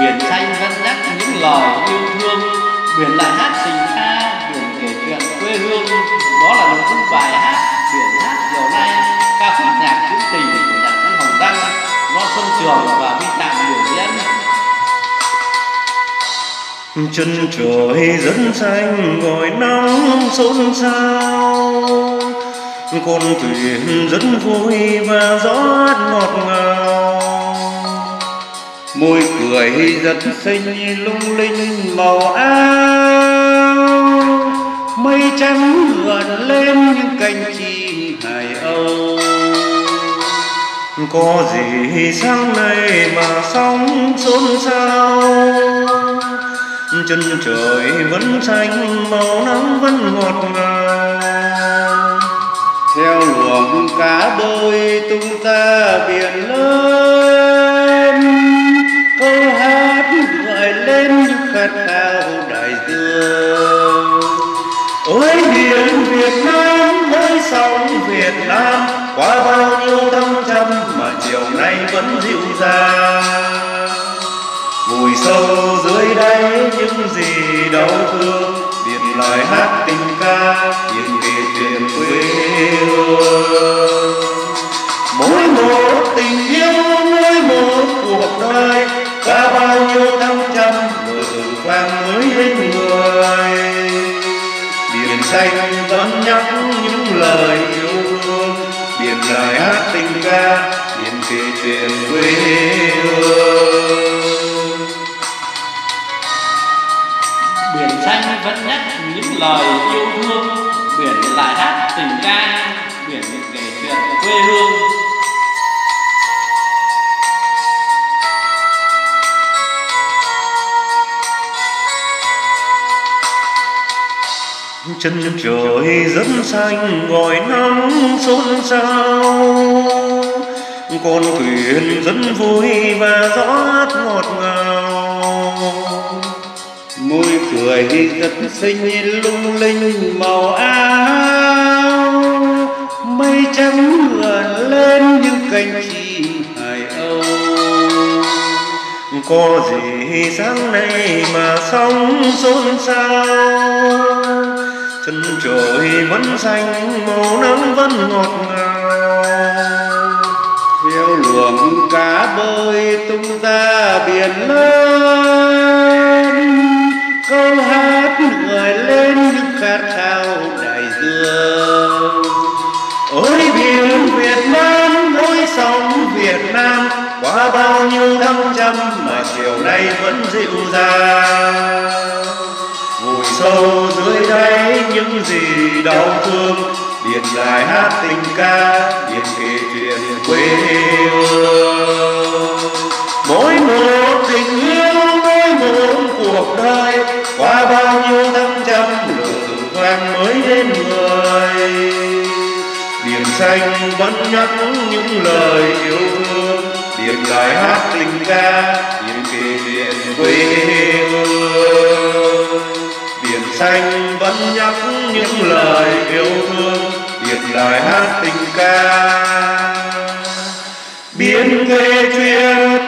biển xanh vẫn nhắc những lời yêu thương, biển lại hát tình ca biển kể chuyện quê hương. Đó là nội dung bài hát biển hát chiều nay. Ca khúc nhạc trữ tình của nhạc sĩ hồng đăng, do xuân trường và vi tạng biểu diễn. Chân trời dẫn xanh, gọi nắng xôn xao. Con thuyền rất vui và gió ngọt ngào môi cười rất xinh lung linh màu áo. Mây trắng gợn lên những cánh chim hải âu. Có gì sáng nay mà sóng xôn xao? Chân trời vẫn xanh, màu nắng vẫn ngọt ngào. Theo luồng cá đôi tung ta biển lớn. Với biển Việt Nam với sóng Việt Nam, qua bao nhiêu thăng trầm mà chiều nay vẫn dịu dàng vùi sâu dưới đáy những gì đau thương, biệt lời hát tình ca xanh vẫn nhắc những lời yêu thương. Biển lời hát tình ca, biển kể chuyện quê hương. Biển xanh vẫn nhắc những lời yêu thương. Biển lại hát tình ca, biển kể chuyện quê hương. Chân trời rất xanh gọi nắng xôn xao. Con thuyền rất vui và gió hát ngọt ngào. Môi cười rất xinh, lung linh màu áo. Mây trắng gợn lên những cánh chim hải âu. Có gì sáng nay mà sóng xôn xao? Chân trời vẫn xanh, màu nắng vẫn ngọt ngào. Theo luồng cá bơi tung ra biển lớn, câu hát người lên những khát khao đại dương. Ôi biển Việt Nam, ôi sóng Việt Nam, qua bao nhiêu thăng trầm mà chiều nay vẫn dịu dàng sâu dưới đáy những gì đau thương. Biển lại hát tình ca biển kể chuyện quê hương. Mỗi một tình yêu, mỗi một cuộc đời, qua bao nhiêu năm trăm lửa từng mới đến người. Biển xanh vẫn nhắc những lời yêu thương. Biển lại hát tình ca biển kể chuyện quê hương xanh vẫn nhắc những lời yêu thương điệp lời hát tình ca. Biến kể chuyên